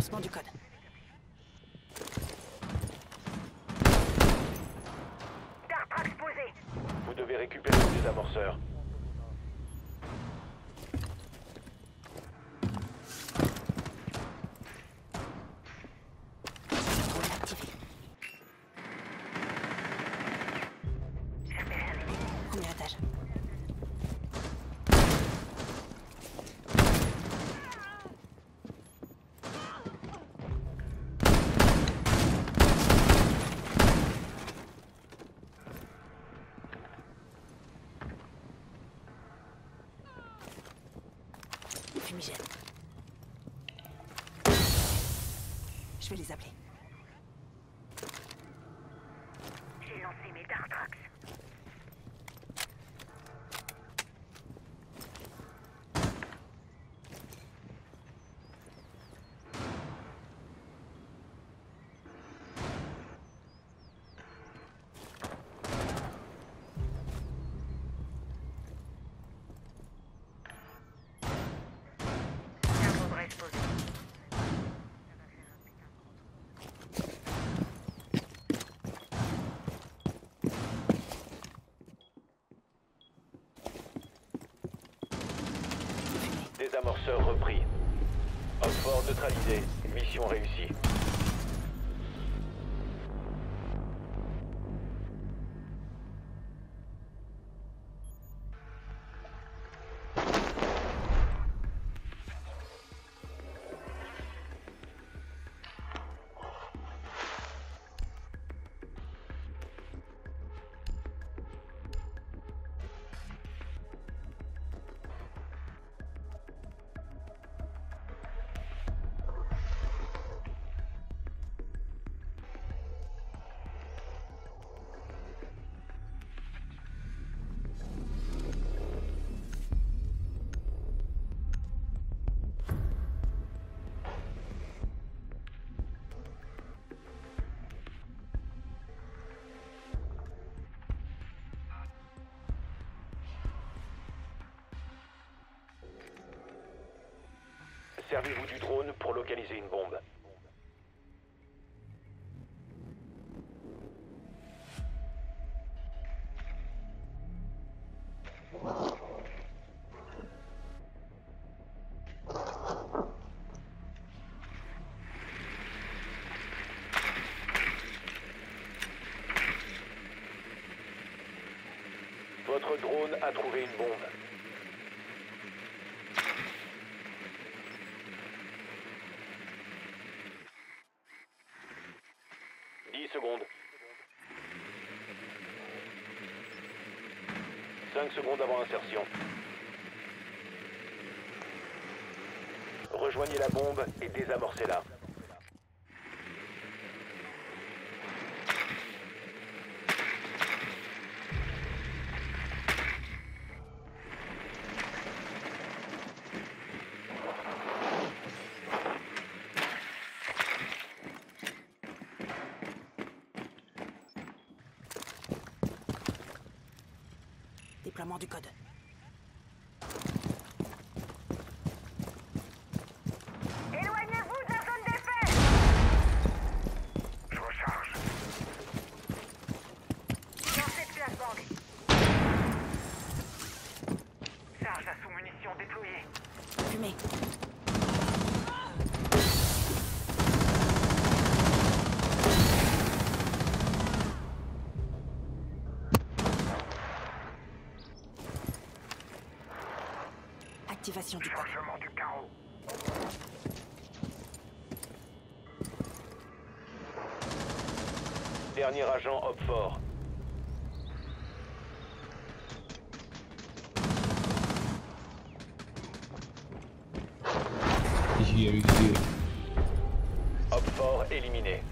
Lancement du code. Tartre exposé. Vous devez récupérer le désamorceur. Fumigène. Je vais les appeler. J'ai lancé mes Dartrax. Repris. Oxford neutralisé. Mission réussie. Servez-vous du drone pour localiser une bombe. Votre drone a trouvé une bombe. Dix secondes. Cinq secondes avant insertion. Rejoignez la bombe et désamorcez-la. Du code. Activation du code. Chargement du carreau. Dernier agent here, he's here. Hopfort éliminé.